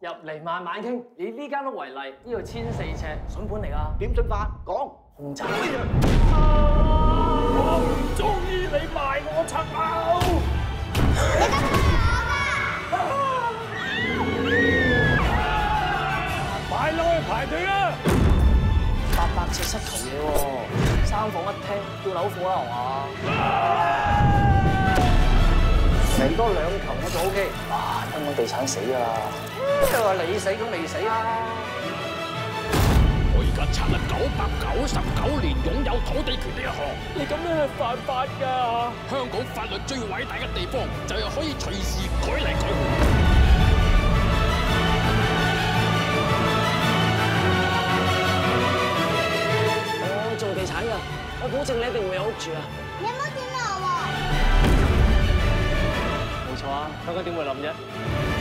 入嚟慢慢傾。以呢間屋為例，呢度千四尺，筍盤嚟㗎，點進法？講。紅茶。我唔中意你賣我層樓。買樓去排隊啊！八百尺膝頭嘢喎，三房一廳，叫樓貨啦係嘛？嚟多兩球我就 O K。哇！香港地產死㗎啦，你話你死咁未死啊？我而家撐咗九百九十九年擁有土地權呢一項，你咁樣係犯法㗎。香港法律最偉大嘅地方，就係可以隨時改嚟改去。我做地產㗎，我保證你一定會有屋住啊！你唔好點我冇錯啊，香港點會諗啫？